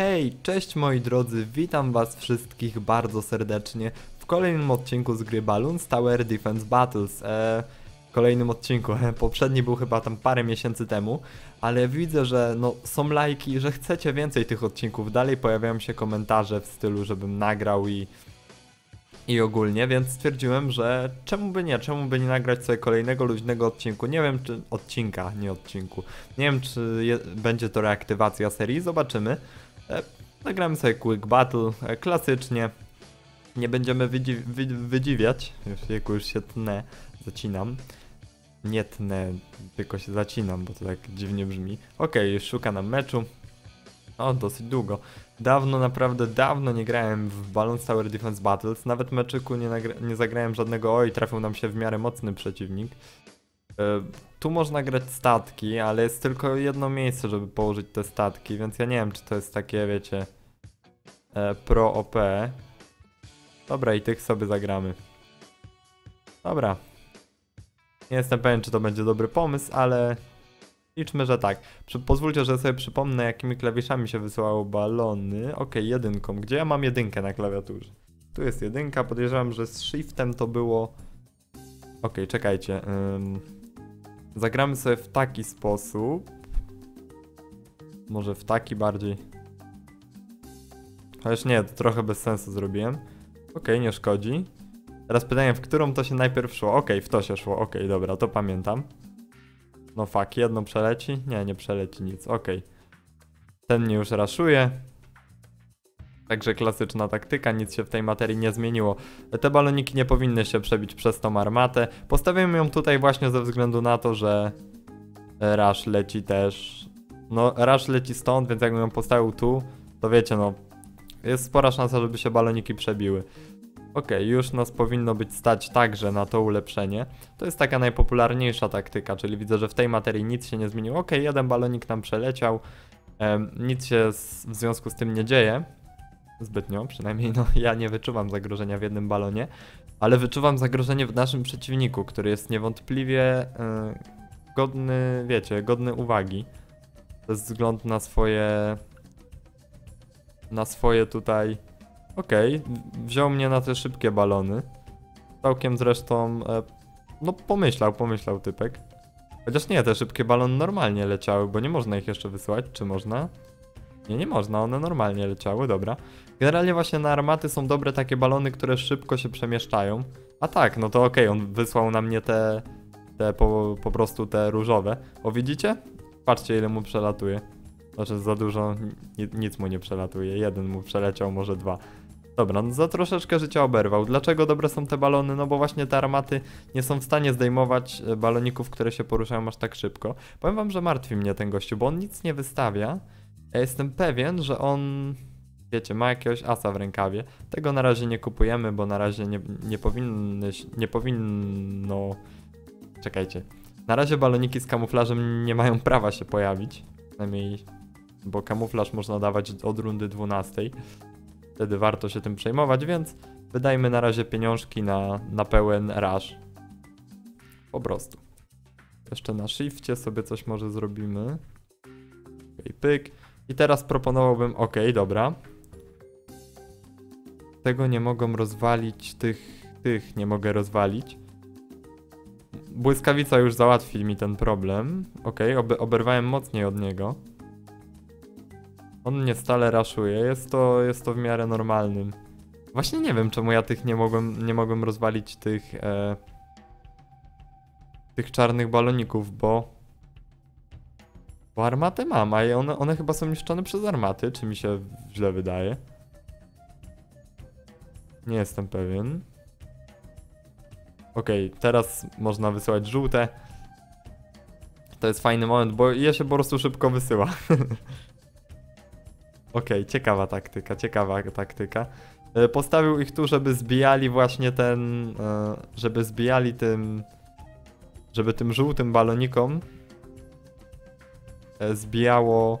Hej, cześć moi drodzy, witam was wszystkich bardzo serdecznie w kolejnym odcinku z gry Balloons Tower Defense Battles. E, w kolejnym odcinku, poprzedni był chyba tam parę miesięcy temu, ale widzę, że no, są lajki, że chcecie więcej tych odcinków. Dalej pojawiają się komentarze w stylu, żebym nagrał i i ogólnie, więc stwierdziłem, że czemu by nie, czemu by nie nagrać sobie kolejnego luźnego odcinku. Nie wiem, czy odcinka, nie odcinku. Nie wiem, czy je, będzie to reaktywacja serii, zobaczymy. E, nagramy sobie Quick Battle, e, klasycznie. Nie będziemy wydzi wy wydziwiać, jak już się tnę, zacinam. Nie tnę, tylko się zacinam, bo to tak dziwnie brzmi. Okej, okay, szuka nam meczu. O, dosyć długo. Dawno, naprawdę dawno nie grałem w Balloon Tower Defense Battles. Nawet meczyku nie, nie zagrałem żadnego. Oj, trafił nam się w miarę mocny przeciwnik. Tu można grać statki, ale jest tylko jedno miejsce, żeby położyć te statki, więc ja nie wiem, czy to jest takie, wiecie, e, pro OP. Dobra, i tych sobie zagramy. Dobra. Nie jestem pewien, czy to będzie dobry pomysł, ale liczmy, że tak. pozwólcie, że sobie przypomnę, jakimi klawiszami się wysyłało balony. Ok, jedynką. Gdzie ja mam jedynkę na klawiaturze? Tu jest jedynka, podejrzewam, że z shiftem to było... Ok, czekajcie. Ym... Zagramy sobie w taki sposób. Może w taki bardziej. Chociaż nie, to trochę bez sensu zrobiłem. Ok, nie szkodzi. Teraz pytanie, w którą to się najpierw szło? Ok, w to się szło, ok, dobra, to pamiętam. No fuck, jedno przeleci? Nie, nie przeleci nic, ok. Ten mnie już raszuje. Także klasyczna taktyka, nic się w tej materii nie zmieniło. Te baloniki nie powinny się przebić przez tą armatę. Postawiłem ją tutaj właśnie ze względu na to, że Rush leci też. No, Rush leci stąd, więc jakbym ją postawił tu, to wiecie, no, jest spora szansa, żeby się baloniki przebiły. Ok, już nas powinno być stać także na to ulepszenie. To jest taka najpopularniejsza taktyka, czyli widzę, że w tej materii nic się nie zmieniło. Ok, jeden balonik nam przeleciał, nic się w związku z tym nie dzieje zbytnio, przynajmniej no ja nie wyczuwam zagrożenia w jednym balonie, ale wyczuwam zagrożenie w naszym przeciwniku, który jest niewątpliwie yy, godny, wiecie, godny uwagi. Ze względu na swoje na swoje tutaj okej, okay, wziął mnie na te szybkie balony. Całkiem zresztą e, no pomyślał, pomyślał typek. Chociaż nie, te szybkie balony normalnie leciały, bo nie można ich jeszcze wysyłać, czy można? Nie, nie można, one normalnie leciały, dobra. Generalnie właśnie na armaty są dobre takie balony, które szybko się przemieszczają. A tak, no to okej, okay, on wysłał na mnie te, te po, po prostu te różowe. O widzicie? Patrzcie ile mu przelatuje. Znaczy za dużo, nic mu nie przelatuje. Jeden mu przeleciał, może dwa. Dobra, no za troszeczkę życia oberwał. Dlaczego dobre są te balony? No bo właśnie te armaty nie są w stanie zdejmować e, baloników, które się poruszają aż tak szybko. Powiem wam, że martwi mnie ten gościu, bo on nic nie wystawia. Ja jestem pewien, że on wiecie, ma jakiegoś asa w rękawie. Tego na razie nie kupujemy, bo na razie nie, nie powinny, nie powinno... Czekajcie. Na razie baloniki z kamuflażem nie mają prawa się pojawić. Przynajmniej, bo kamuflaż można dawać od rundy 12. Wtedy warto się tym przejmować, więc wydajmy na razie pieniążki na, na pełen rush. Po prostu. Jeszcze na shifcie sobie coś może zrobimy. Okay, pyk. I teraz proponowałbym, ok, dobra, tego nie mogą rozwalić, tych, tych nie mogę rozwalić. Błyskawica już załatwi mi ten problem. Ok, obe oberwałem mocniej od niego. On mnie stale raszuje, jest to, jest to w miarę normalnym. Właśnie nie wiem, czemu ja tych nie mogłem, nie mogłem rozwalić tych, e, tych czarnych baloników, bo bo armatę mam, a one, one chyba są niszczone przez armaty, czy mi się źle wydaje? Nie jestem pewien. Okej, okay, teraz można wysyłać żółte. To jest fajny moment, bo je się po prostu szybko wysyła. Okej, okay, ciekawa taktyka, ciekawa taktyka. E, postawił ich tu, żeby zbijali właśnie ten... E, żeby zbijali tym... Żeby tym żółtym balonikom zbijało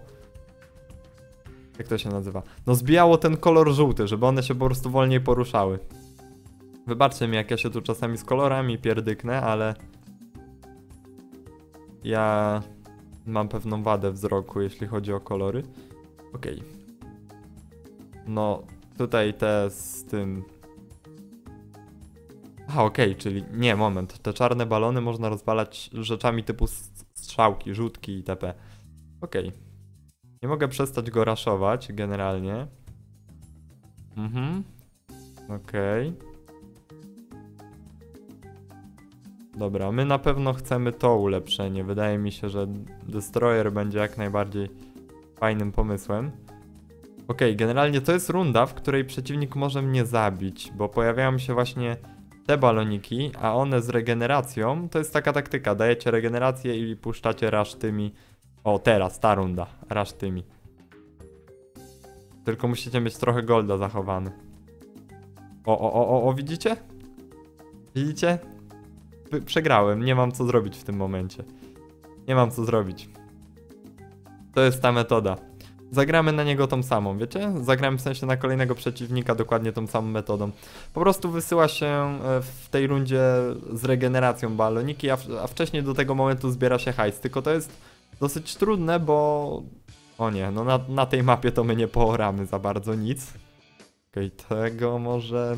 jak to się nazywa? No zbijało ten kolor żółty, żeby one się po prostu wolniej poruszały. Wybaczcie mi, jak ja się tu czasami z kolorami pierdyknę, ale... Ja mam pewną wadę wzroku, jeśli chodzi o kolory. Okej. Okay. No, tutaj te z tym... A, okej, czyli... Nie, moment. Te czarne balony można rozwalać rzeczami typu strzałki, rzutki itp. Okej. Nie mogę przestać go raszować, generalnie. Mhm. Okej. Dobra, my na pewno chcemy to ulepszenie. Wydaje mi się, że Destroyer będzie jak najbardziej fajnym pomysłem. Okej, generalnie to jest runda, w której przeciwnik może mnie zabić, bo pojawiają się właśnie te baloniki, a one z regeneracją, to jest taka taktyka, dajecie regenerację i puszczacie rush tymi. O, teraz, ta runda, rush tymi. Tylko musicie mieć trochę golda zachowany. O, o, o, o, widzicie? Widzicie? Przegrałem, nie mam co zrobić w tym momencie. Nie mam co zrobić. To jest ta metoda. Zagramy na niego tą samą, wiecie? Zagramy w sensie na kolejnego przeciwnika dokładnie tą samą metodą. Po prostu wysyła się e, w tej rundzie z regeneracją baloniki, a, a wcześniej do tego momentu zbiera się hajs. Tylko to jest dosyć trudne, bo... O nie, no na, na tej mapie to my nie pooramy za bardzo nic. Okej, tego może...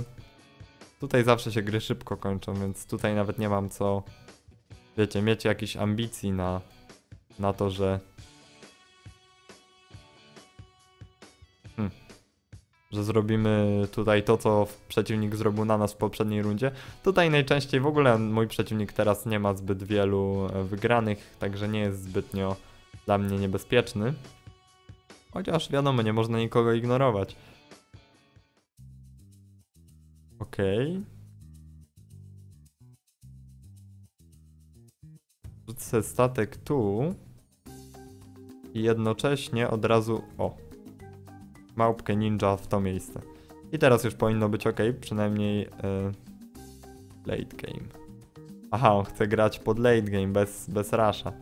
Tutaj zawsze się gry szybko kończą, więc tutaj nawet nie mam co... Wiecie, mieć jakichś ambicji na, na to, że... że zrobimy tutaj to, co przeciwnik zrobił na nas w poprzedniej rundzie. Tutaj najczęściej w ogóle mój przeciwnik teraz nie ma zbyt wielu e, wygranych, także nie jest zbytnio dla mnie niebezpieczny. Chociaż wiadomo, nie można nikogo ignorować. Okej. Rzucę statek tu. I jednocześnie od razu... O, małpkę ninja w to miejsce. I teraz już powinno być ok, przynajmniej e, late game. Aha, on chce grać pod late game, bez, bez rasza.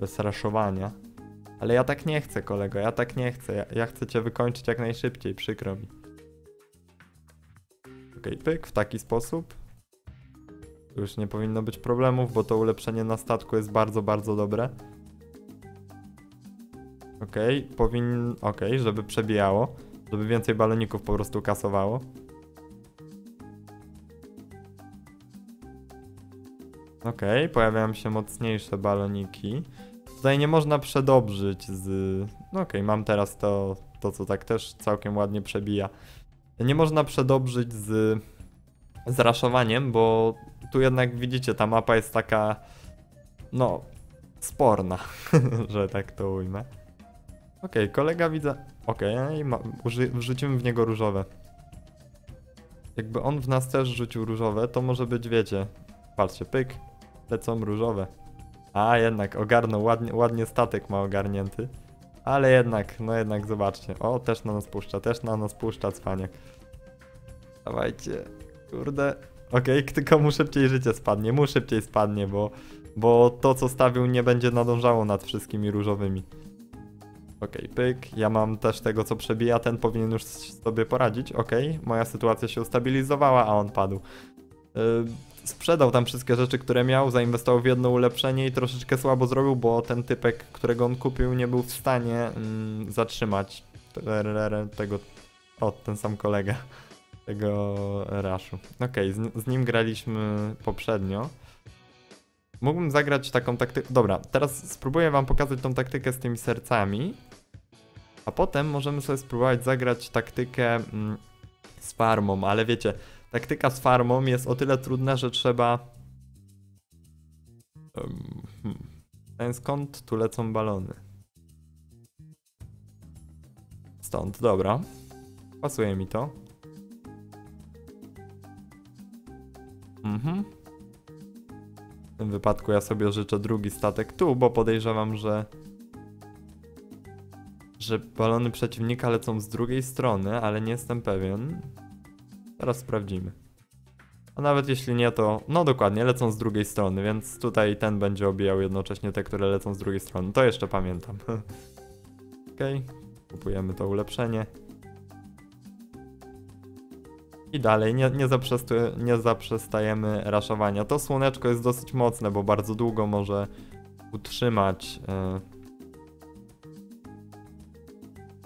Bez raszowania. Ale ja tak nie chcę, kolego, ja tak nie chcę. Ja, ja chcę cię wykończyć jak najszybciej, przykro mi. Ok, pyk, w taki sposób. Już nie powinno być problemów, bo to ulepszenie na statku jest bardzo, bardzo dobre. Okej, powin... Okej, żeby przebijało. Żeby więcej baloników po prostu kasowało. Okej, pojawiają się mocniejsze baloniki. Tutaj nie można przedobrzyć z... No okej, mam teraz to, to, co tak też całkiem ładnie przebija. Nie można przedobrzyć z... z raszowaniem, bo tu jednak widzicie, ta mapa jest taka... No... sporna, że tak to ujmę. Okej, kolega widzę. Okej, uży... wrzucimy w niego różowe. Jakby on w nas też rzucił różowe, to może być, wiecie. Patrzcie, pyk, lecą różowe. A jednak ogarnął, ładnie, ładnie statek ma ogarnięty. Ale jednak, no jednak zobaczcie. O, też na nas puszcza, też na nas puszcza cwaniak. Dawajcie, kurde. Okej, tylko mu szybciej życie spadnie, mu szybciej spadnie, bo, bo to co stawił nie będzie nadążało nad wszystkimi różowymi. Okej, pyk. Ja mam też tego, co przebija. Ten powinien już sobie poradzić. Okej, moja sytuacja się ustabilizowała, a on padł. Yy, sprzedał tam wszystkie rzeczy, które miał, zainwestował w jedno ulepszenie i troszeczkę słabo zrobił, bo ten typek, którego on kupił, nie był w stanie mm, zatrzymać te- tego. O, ten sam kolega. Tego raszu. Okej, z, z nim graliśmy poprzednio. Mógłbym zagrać taką taktykę. Dobra, teraz spróbuję wam pokazać tą taktykę z tymi sercami. A potem możemy sobie spróbować zagrać taktykę mm, z farmą, ale wiecie, taktyka z farmą jest o tyle trudna, że trzeba. Hmm. Ten skąd tu lecą balony? Stąd, dobra. Pasuje mi to. Mhm. W tym wypadku ja sobie życzę drugi statek tu, bo podejrzewam, że że balony przeciwnika lecą z drugiej strony, ale nie jestem pewien. Teraz sprawdzimy. A nawet jeśli nie, to no dokładnie, lecą z drugiej strony, więc tutaj ten będzie obijał jednocześnie te, które lecą z drugiej strony. To jeszcze pamiętam. Okej, kupujemy to ulepszenie. I dalej, nie, nie, zaprzestu- nie zaprzestajemy raszowania. To słoneczko jest dosyć mocne, bo bardzo długo może utrzymać. e,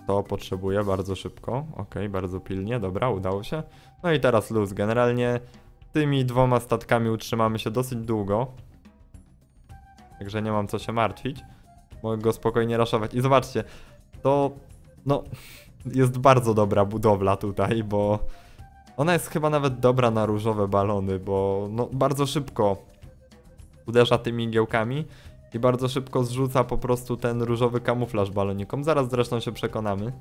To potrzebuję bardzo szybko. Ok, bardzo pilnie. Dobra, udało się. No i teraz luz. Generalnie tymi dwoma statkami utrzymamy się dosyć długo. Także nie mam co się martwić. Mogę go spokojnie raszować. I zobaczcie, to no jest bardzo dobra budowla tutaj, bo ona jest chyba nawet dobra na różowe balony, bo no bardzo szybko uderza tymi igiełkami i bardzo szybko zrzuca po prostu ten różowy kamuflaż balonikom. Zaraz zresztą się przekonamy.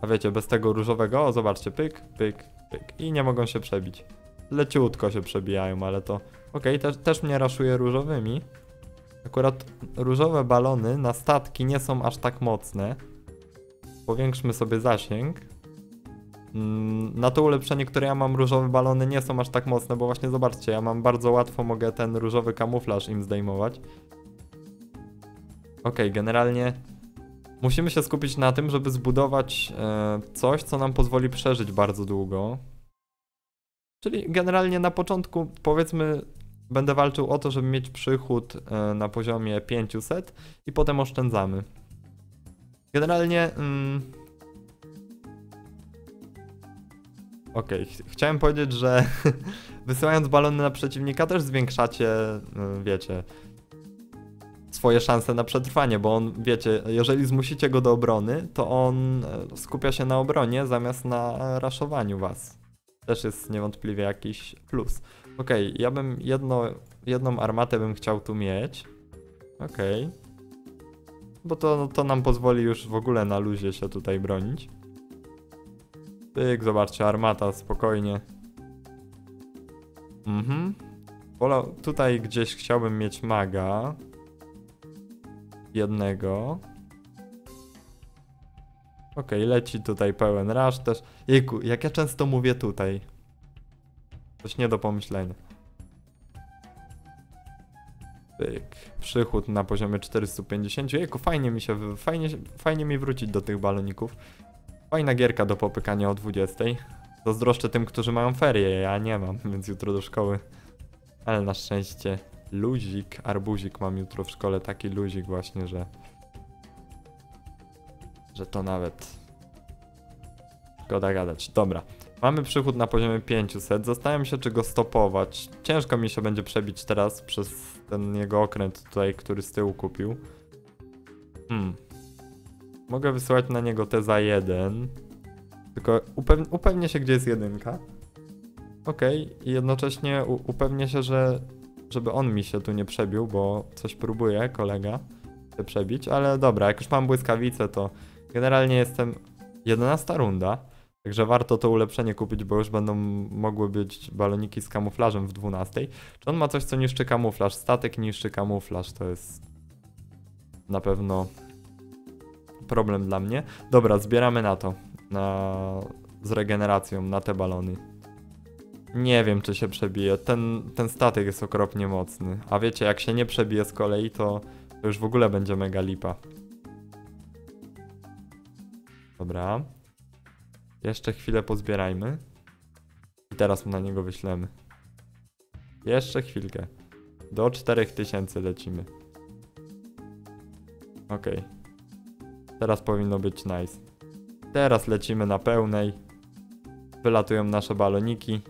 A wiecie, bez tego różowego, o zobaczcie, pyk, pyk, pyk i nie mogą się przebić. Leciutko się przebijają, ale to okej, też, też mnie raszuje różowymi. Akurat różowe balony na statki nie są aż tak mocne. Powiększmy sobie zasięg. Mm, Na to ulepszenie, które ja mam, różowe balony nie są aż tak mocne, bo właśnie zobaczcie, ja mam bardzo łatwo, mogę ten różowy kamuflaż im zdejmować. Okej, generalnie musimy się skupić na tym, żeby zbudować e, coś, co nam pozwoli przeżyć bardzo długo. Czyli generalnie na początku, powiedzmy, będę walczył o to, żeby mieć przychód e, na poziomie 500 i potem oszczędzamy. Generalnie. Mm, Okej, ch- chciałem powiedzieć, że wysyłając balony na przeciwnika też zwiększacie, y, wiecie, swoje szanse na przetrwanie, bo on, wiecie, jeżeli zmusicie go do obrony, to on e, skupia się na obronie zamiast na raszowaniu was. Też jest niewątpliwie jakiś plus. Okej, ja bym jedno, jedną armatę bym chciał tu mieć. Okej. Bo to, to nam pozwoli już w ogóle na luzie się tutaj bronić. Pyk, zobaczcie, armata, spokojnie. Mhm. Wolał, tutaj gdzieś chciałbym mieć maga. Jednego. Okej, leci tutaj pełen rush też. Jejku, jak ja często mówię tutaj. Coś nie do pomyślenia. Pyk. Przychód na poziomie 450. Jejku, fajnie mi się, fajnie, fajnie mi wrócić do tych baloników. Fajna gierka do popykania o 20. Zazdroszczę tym, którzy mają ferie, ja nie mam, więc jutro do szkoły. Ale na szczęście luzik, arbuzik mam jutro w szkole, taki luzik właśnie, że... Że to nawet... Szkoda gadać. Dobra. Mamy przychód na poziomie 500. Zastanawiam się, czy go stopować. Ciężko mi się będzie przebić teraz przez ten jego okręt tutaj, który z tyłu kupił. Hmm. Mogę wysyłać na niego te za jeden. Tylko upew upewnię się, gdzie jest jedynka. Okej, i jednocześnie upewnię się, że żeby on mi się tu nie przebił, bo coś próbuje kolega się przebić, ale dobra, jak już mam błyskawicę, to generalnie jestem 11 runda, także warto to ulepszenie kupić, bo już będą mogły być baloniki z kamuflażem w 12. Czy on ma coś, co niszczy kamuflaż? Statek niszczy kamuflaż, to jest na pewno problem dla mnie. Dobra, zbieramy na to, na z regeneracją, na te balony. Nie wiem, czy się przebije. Ten, ten statek jest okropnie mocny. A wiecie, jak się nie przebije z kolei, to, to już w ogóle będzie mega lipa. Dobra. Jeszcze chwilę pozbierajmy. I teraz na niego wyślemy. Jeszcze chwilkę. Do 4000 lecimy. Okej. Teraz powinno być nice. Teraz lecimy na pełnej. Wylatują nasze baloniki.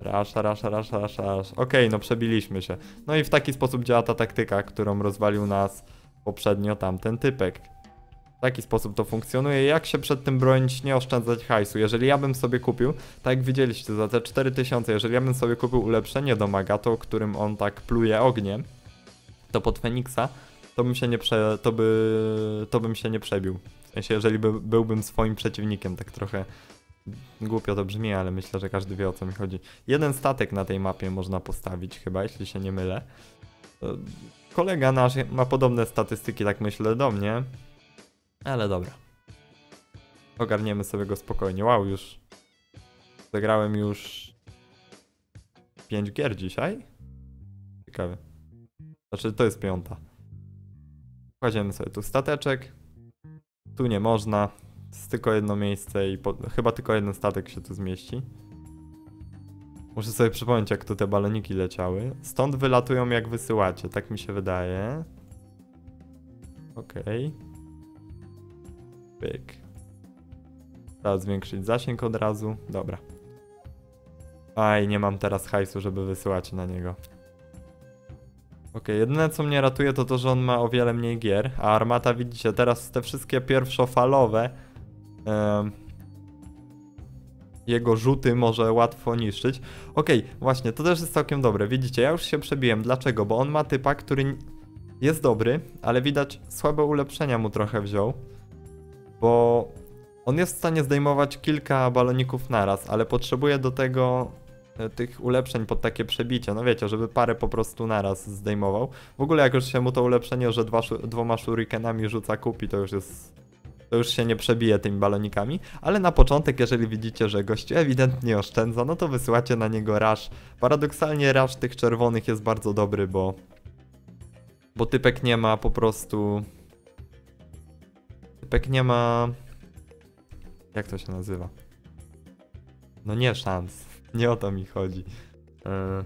Rasza, rasza, rasza, rasza, rasza. Okej, no przebiliśmy się. No i w taki sposób działa ta taktyka, którą rozwalił nas poprzednio tamten typek. W taki sposób to funkcjonuje. Jak się przed tym bronić, nie oszczędzać hajsu. Jeżeli ja bym sobie kupił, tak jak widzieliście, za te 4000, jeżeli ja bym sobie kupił ulepszenie do Magato, którym on tak pluje ogniem, to pod Feniksa, to bym się nie prze... to by... to bym się nie przebił. W sensie, jeżeli by, byłbym swoim przeciwnikiem, tak trochę głupio to brzmi, ale myślę, że każdy wie o co mi chodzi. Jeden statek na tej mapie można postawić chyba, jeśli się nie mylę. E, Kolega nasz ma podobne statystyki, tak myślę, do mnie. Ale dobra. Ogarniemy sobie go spokojnie. Wow, już zagrałem już 5 gier dzisiaj. Ciekawe. Znaczy, to jest piąta. Kładziemy sobie tu stateczek. Tu nie można. Jest tylko jedno miejsce i po, chyba tylko jeden statek się tu zmieści. Muszę sobie przypomnieć, jak tu te baloniki leciały. Stąd wylatują, jak wysyłacie, tak mi się wydaje. Okej. Pyk. Teraz zwiększyć zasięg od razu. Dobra. Aj, nie mam teraz hajsu, żeby wysyłać na niego. Okej, jedyne co mnie ratuje to to, że on ma o wiele mniej gier, a armata widzicie, teraz te wszystkie pierwszofalowe em, jego rzuty może łatwo niszczyć. Okej, właśnie, to też jest całkiem dobre. Widzicie, ja już się przebiłem. Dlaczego? Bo on ma typa, który jest dobry, ale widać słabe ulepszenia mu trochę wziął. Bo on jest w stanie zdejmować kilka baloników naraz, ale potrzebuje do tego tych ulepszeń pod takie przebicie. No wiecie, żeby parę po prostu naraz zdejmował. W ogóle jak już się mu to ulepszenie, że dwa, dwoma shurikenami rzuca kupi, to już jest... To już się nie przebije tymi balonikami, ale na początek, jeżeli widzicie, że gościu ewidentnie oszczędza, no to wysyłacie na niego rasz. Paradoksalnie rasz tych czerwonych jest bardzo dobry, bo... Bo typek nie ma po prostu... Typek nie ma... Jak to się nazywa? No nie szans. Nie o to mi chodzi. Yy.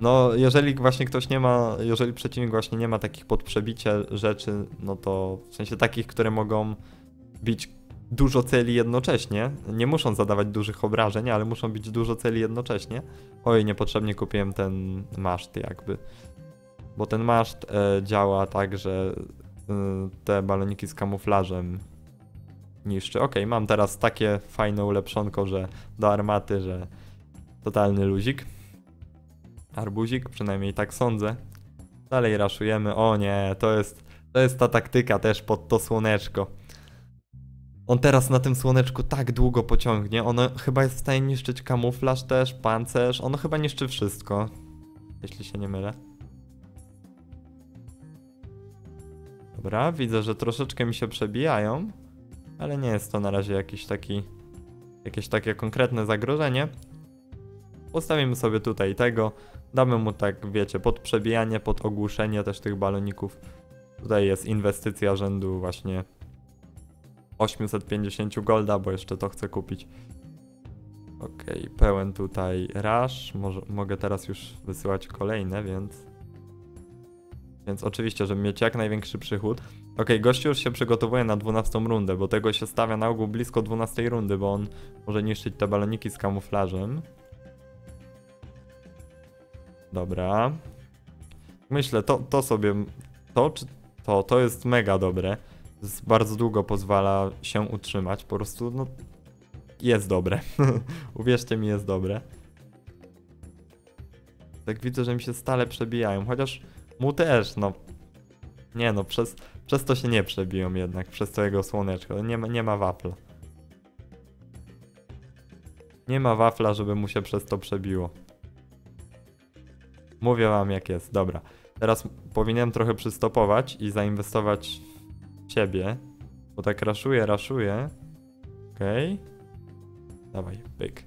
No, jeżeli właśnie ktoś nie ma, jeżeli przeciwnik właśnie nie ma takich pod przebicie rzeczy, no to w sensie takich, które mogą bić dużo celi jednocześnie, nie muszą zadawać dużych obrażeń, ale muszą bić dużo celi jednocześnie. Oj, niepotrzebnie kupiłem ten maszt jakby. Bo ten maszt e, działa tak, że y, te baloniki z kamuflażem niszczy. Okej, mam teraz takie fajne ulepszonko, że do armaty, że totalny luzik. Arbuzik, przynajmniej tak sądzę. Dalej raszujemy. O nie, to jest, to jest ta taktyka też pod to słoneczko. On teraz na tym słoneczku tak długo pociągnie. Ono chyba jest w stanie niszczyć kamuflaż też, pancerz. Ono chyba niszczy wszystko. Jeśli się nie mylę. Dobra, widzę, że troszeczkę mi się przebijają, ale nie jest to na razie jakiś taki, jakieś takie konkretne zagrożenie. Postawimy sobie tutaj tego, damy mu tak, wiecie, pod przebijanie, pod ogłuszenie też tych baloników. Tutaj jest inwestycja rzędu właśnie 850 golda, bo jeszcze to chcę kupić. Okej, pełen tutaj rush, mogę teraz już wysyłać kolejne, więc... Więc oczywiście, żeby mieć jak największy przychód. Okej, gościu już się przygotowuje na 12 rundę, bo tego się stawia na ogół blisko 12 rundy, bo on może niszczyć te baloniki z kamuflażem. Dobra. Myślę, to, to sobie. To czy to? To jest mega dobre. Z bardzo długo pozwala się utrzymać. Po prostu, no. Jest dobre. Uwierzcie mi, jest dobre. Tak widzę, że mi się stale przebijają. Chociaż mu też, no. Nie no, przez, przez to się nie przebiją jednak. Przez to jego słoneczko. Nie ma, nie ma wafla. Nie ma wafla, żeby mu się przez to przebiło. Mówię wam jak jest, dobra. Teraz powinienem trochę przystopować i zainwestować w siebie. Bo tak raszuję, raszuję. Okej. Dawaj, pyk.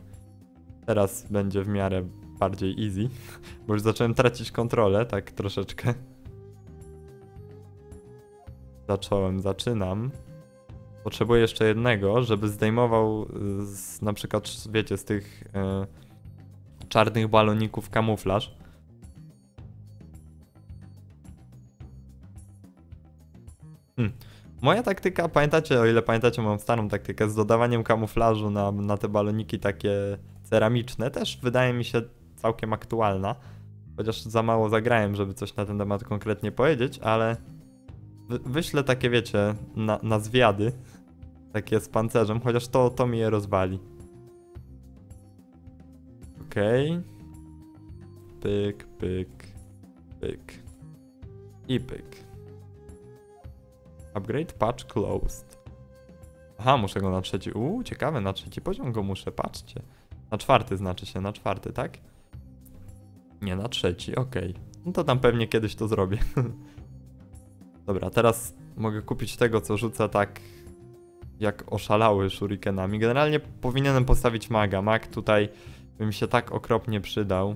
Teraz będzie w miarę bardziej easy. Bo już zacząłem tracić kontrolę, tak troszeczkę. Zacząłem, zaczynam. Potrzebuję jeszcze jednego, żeby zdejmował y, z, na przykład, wiecie, z tych y, czarnych baloników kamuflaż. Hmm. Moja taktyka, pamiętacie, o ile pamiętacie, mam starą taktykę z dodawaniem kamuflażu na, na te baloniki takie ceramiczne, też wydaje mi się całkiem aktualna. Chociaż za mało zagrałem, żeby coś na ten temat konkretnie powiedzieć, ale wy, wyślę takie, wiecie, na, na zwiady, takie z pancerzem, chociaż to, to mi je rozwali. Okej. Okay. Pyk, pyk, pyk. I pyk. Upgrade patch closed. Aha, muszę go na trzeci. Uuu, ciekawe, na trzeci poziom go muszę, patrzcie. Na czwarty znaczy się, na czwarty, tak? Nie, na trzeci, okej. Okay. No to tam pewnie kiedyś to zrobię. Dobra, teraz mogę kupić tego, co rzuca tak jak oszalały shurikenami. Generalnie powinienem postawić maga. Mag tutaj by mi się tak okropnie przydał.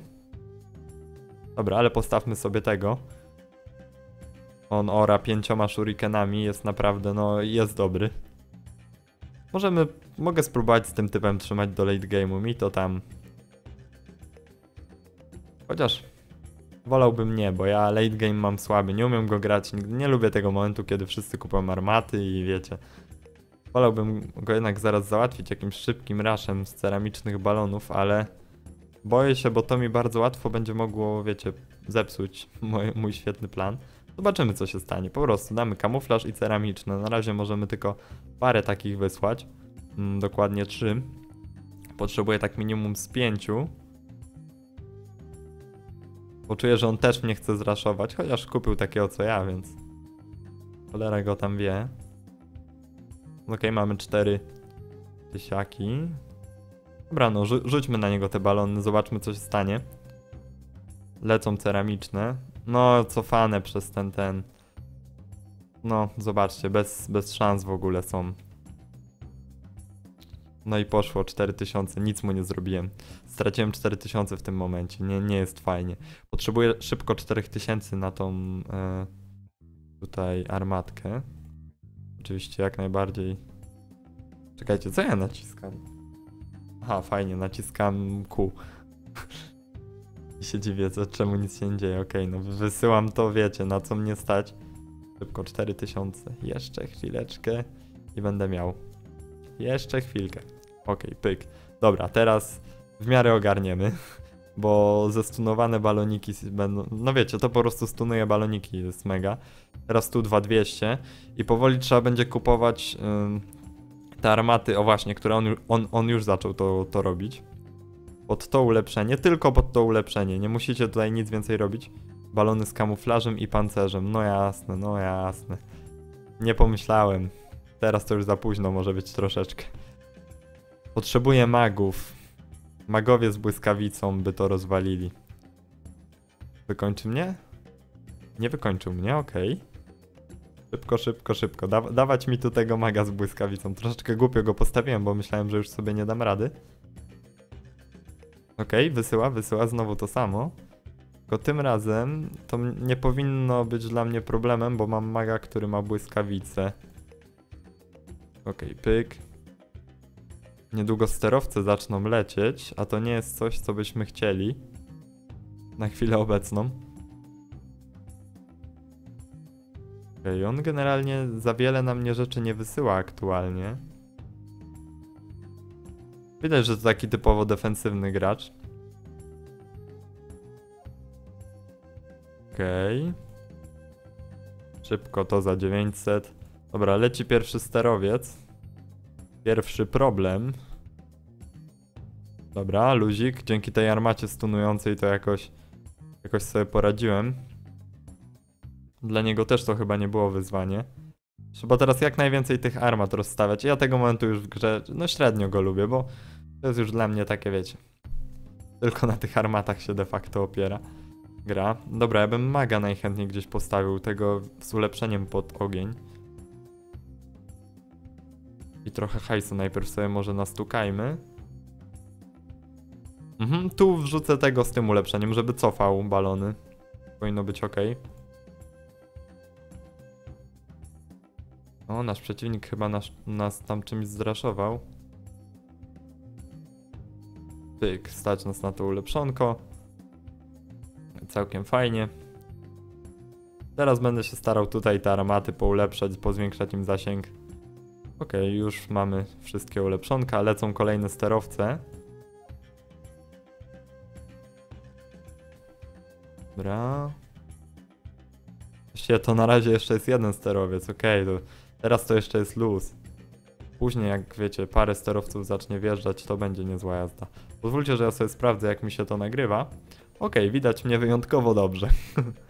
Dobra, ale postawmy sobie tego. On ora pięcioma shurikenami, jest naprawdę, no, jest dobry. Możemy, mogę spróbować z tym typem trzymać do late game'u, mi to tam... Chociaż... wolałbym nie, bo ja late game mam słaby, nie umiem go grać, nigdy nie lubię tego momentu, kiedy wszyscy kupują armaty i wiecie. Wolałbym go jednak zaraz załatwić jakimś szybkim raszem z ceramicznych balonów, ale boję się, bo to mi bardzo łatwo będzie mogło, wiecie, zepsuć mój, mój świetny plan. Zobaczymy, co się stanie. Po prostu damy kamuflaż i ceramiczne. Na razie możemy tylko parę takich wysłać. Mm, dokładnie trzy. Potrzebuję tak minimum z pięciu. Poczuję, że on też mnie chce zraszować, chociaż kupił takiego co ja, więc cholera go tam wie. Okej, mamy cztery tysiaki. Dobra, no rzu rzućmy na niego te balony, zobaczmy co się stanie. Lecą ceramiczne. No, cofane przez ten, ten. No, zobaczcie, bez, bez szans w ogóle są. No i poszło 4000, nic mu nie zrobiłem. Straciłem 4000 w tym momencie, nie, nie jest fajnie. Potrzebuję szybko 4000 na tą e, tutaj armatkę. Oczywiście jak najbardziej. Czekajcie, co ja naciskam? Aha, fajnie, naciskam Q. I się dziwię, co, czemu nic się nie dzieje. Okej, no wysyłam to, wiecie, na co mnie stać. Szybko 4000. Jeszcze chwileczkę i będę miał. Jeszcze chwilkę. Okej, pyk. Dobra, teraz w miarę ogarniemy, bo zestunowane baloniki będą... No wiecie, to po prostu stunuje baloniki, jest mega. Teraz tu 2200 i powoli trzeba będzie kupować te armaty, o właśnie, które on, on, on już zaczął to, to robić. Pod to ulepszenie, tylko pod to ulepszenie, nie musicie tutaj nic więcej robić. Balony z kamuflażem i pancerzem, no jasne, no jasne. Nie pomyślałem. Teraz to już za późno może być troszeczkę. Potrzebuję magów. Magowie z błyskawicą by to rozwalili. Wykończy mnie? Nie wykończył mnie, okej. Okay. Szybko, szybko, szybko. Da dawać mi tu tego maga z błyskawicą. Troszeczkę głupio go postawiłem, bo myślałem, że już sobie nie dam rady. Okej, okay, wysyła, wysyła znowu to samo. Tylko tym razem to nie powinno być dla mnie problemem, bo mam maga, który ma błyskawicę. Okej, okay, pyk. Niedługo sterowce zaczną lecieć, a to nie jest coś, co byśmy chcieli. Na chwilę obecną. Okej, okay, on generalnie za wiele na mnie rzeczy nie wysyła aktualnie. Widać, że to taki typowo defensywny gracz. Okej. Okay. Szybko to za 900. Dobra, leci pierwszy sterowiec. Pierwszy problem. Dobra, luzik. Dzięki tej armacie stunującej to jakoś, jakoś sobie poradziłem. Dla niego też to chyba nie było wyzwanie. Trzeba teraz jak najwięcej tych armat rozstawiać. Ja tego momentu już w grze, no średnio go lubię, bo to jest już dla mnie takie, wiecie. Tylko na tych armatach się de facto opiera gra. Dobra, ja bym maga najchętniej gdzieś postawił, tego z ulepszeniem pod ogień. I trochę hajsu najpierw sobie może nastukajmy. Mhm, tu wrzucę tego z tym ulepszeniem, żeby cofał balony. Powinno być ok. O, nasz przeciwnik chyba nas, nas tam czymś zdraszował. Pyk, stać nas na to ulepszonko. Całkiem fajnie. Teraz będę się starał tutaj te armaty poulepszać, pozwiększać im zasięg. Ok, już mamy wszystkie ulepszonka, lecą kolejne sterowce. Dobra. Właściwie to na razie jeszcze jest jeden sterowiec, ok, teraz to jeszcze jest luz. Później jak wiecie, parę sterowców zacznie wjeżdżać, to będzie niezła jazda. Pozwólcie, że ja sobie sprawdzę jak mi się to nagrywa. Ok, widać mnie wyjątkowo dobrze.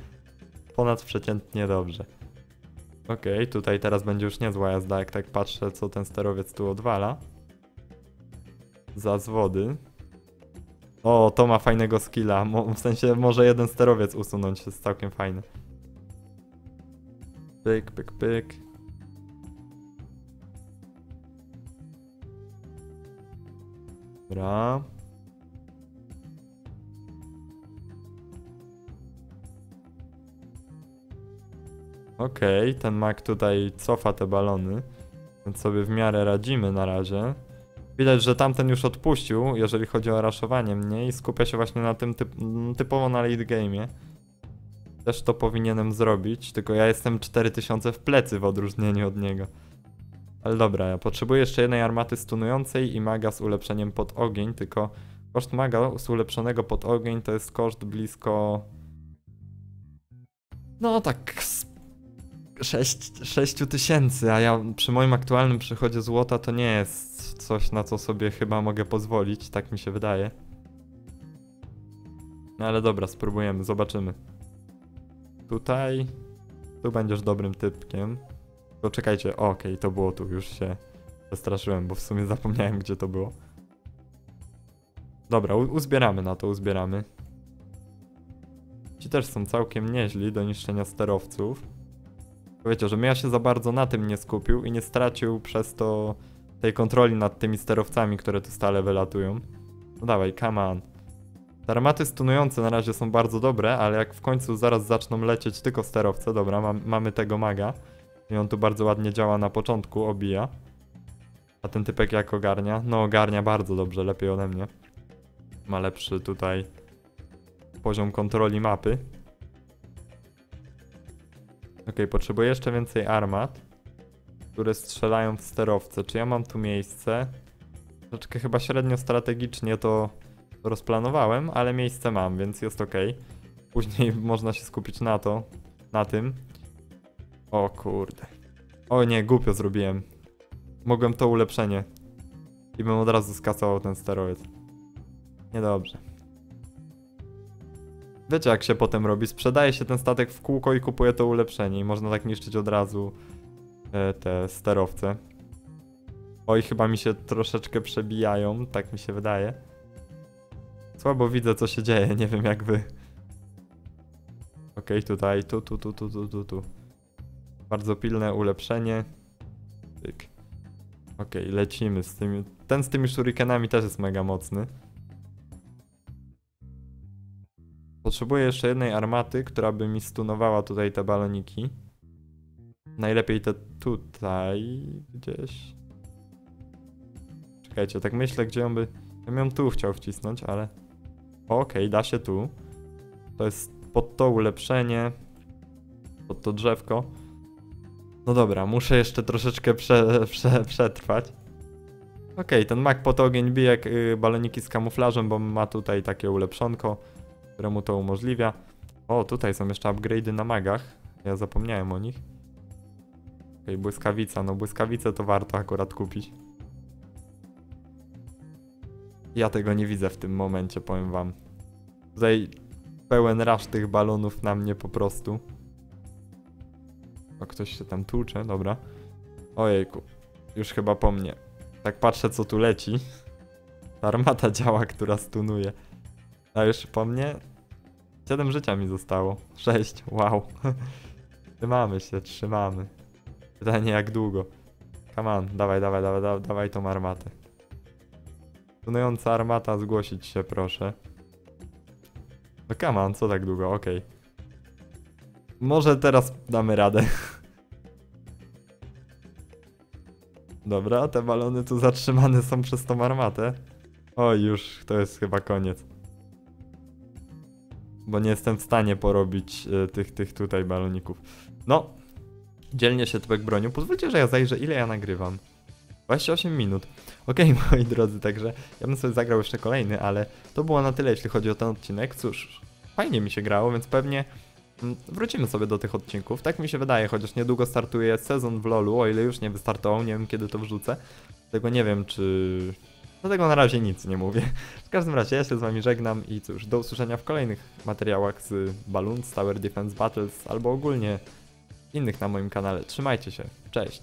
Ponadprzeciętnie dobrze. Ok, tutaj teraz będzie już niezła jazda, jak tak patrzę, co ten sterowiec tu odwala. Za zwody. O, to ma fajnego skilla. Mo w sensie może jeden sterowiec usunąć, jest całkiem fajny. Pyk, pyk, pyk. Dobra. Okej, okay, ten mak tutaj cofa te balony, więc sobie w miarę radzimy na razie. Widać, że tamten już odpuścił, jeżeli chodzi o raszowanie mnie i skupia się właśnie na tym typ typowo na late game'ie. Też to powinienem zrobić, tylko ja jestem 4000 w plecy w odróżnieniu od niego. Ale dobra, ja potrzebuję jeszcze jednej armaty stunującej i maga z ulepszeniem pod ogień, tylko koszt maga z ulepszonego pod ogień to jest koszt blisko... No tak... z 6, 6 tysięcy, a ja przy moim aktualnym przychodzie złota to nie jest coś, na co sobie chyba mogę pozwolić, tak mi się wydaje. No ale dobra, spróbujemy, zobaczymy. Tutaj... Tu będziesz dobrym typkiem. To czekajcie, okej, to było tu, już się przestraszyłem, bo w sumie zapomniałem gdzie to było. Dobra, uzbieramy na to, uzbieramy. Ci też są całkiem nieźli do niszczenia sterowców. Wiecie, żebym ja się za bardzo na tym nie skupił i nie stracił przez to tej kontroli nad tymi sterowcami, które tu stale wylatują. No dawaj, come on. Te armaty stunujące na razie są bardzo dobre, ale jak w końcu zaraz zaczną lecieć tylko sterowce, dobra, mam, mamy tego maga. I on tu bardzo ładnie działa na początku, obija. A ten typek jak ogarnia? No ogarnia bardzo dobrze, lepiej ode mnie. Ma lepszy tutaj poziom kontroli mapy. Okej, potrzebuję jeszcze więcej armat, które strzelają w sterowce. Czy ja mam tu miejsce? Troszeczkę chyba średnio strategicznie to rozplanowałem, ale miejsce mam, więc jest ok. Później można się skupić na to, na tym. O kurde. O nie, głupio zrobiłem. Mogłem to ulepszenie. I bym od razu skasował ten steroid. Niedobrze. Wiecie jak się potem robi? Sprzedaje się ten statek w kółko i kupuje to ulepszenie i można tak niszczyć od razu e, te sterowce. Oj, chyba mi się troszeczkę przebijają, tak mi się wydaje. Słabo widzę co się dzieje, nie wiem jak wy. Okej, tutaj, tu, tu, tu, tu, tu, tu, tu. Bardzo pilne ulepszenie. Tyk. Okej, lecimy z tymi. Ten z tymi shurikenami też jest mega mocny. Potrzebuję jeszcze jednej armaty, która by mi stunowała tutaj te baloniki. Najlepiej te tutaj gdzieś. Czekajcie, tak myślę, gdzie ją by. Ja ją tu chciał wcisnąć, ale. Okej, da się tu. To jest pod to ulepszenie. Pod to drzewko. No dobra, muszę jeszcze troszeczkę prze, prze, przetrwać. Okej, ten mak pod ogień bije jak, y, baloniki z kamuflażem, bo ma tutaj takie ulepszonko, które mu to umożliwia. O, tutaj są jeszcze upgrade'y na magach. Ja zapomniałem o nich. Okej, błyskawica. No błyskawicę to warto akurat kupić. Ja tego nie widzę w tym momencie, powiem wam. Tutaj pełen rasz tych balonów na mnie po prostu. O, ktoś się tam tłucze, dobra. Ojejku, już chyba po mnie. Tak patrzę, co tu leci. Ta armata działa, która stunuje. A już po mnie? 7 życia mi zostało. 6, wow. Trzymamy się, trzymamy. Pytanie jak długo. Come on, dawaj, dawaj, dawaj, dawaj, dawaj tą armatę. Stunująca armata, zgłosić się proszę. No come on, co tak długo, okej. Może teraz damy radę. Dobra, te balony tu zatrzymane są przez tą armatę. O, już, to jest chyba koniec. Bo nie jestem w stanie porobić e, tych, tych tutaj baloników. No, dzielnie się typek bronił. Pozwólcie, że ja zajrzę, ile ja nagrywam. 28 minut. Okej, moi drodzy, także ja bym sobie zagrał jeszcze kolejny, ale to było na tyle, jeśli chodzi o ten odcinek. Cóż, fajnie mi się grało, więc pewnie mm, wrócimy sobie do tych odcinków. Tak mi się wydaje, chociaż niedługo startuje sezon w LoLu, o ile już nie wystartował, nie wiem kiedy to wrzucę. Tego nie wiem, czy... Dlatego na razie nic nie mówię. W każdym razie ja się z wami żegnam i cóż, do usłyszenia w kolejnych materiałach z Balloons, Tower Defense Battles albo ogólnie innych na moim kanale. Trzymajcie się, cześć!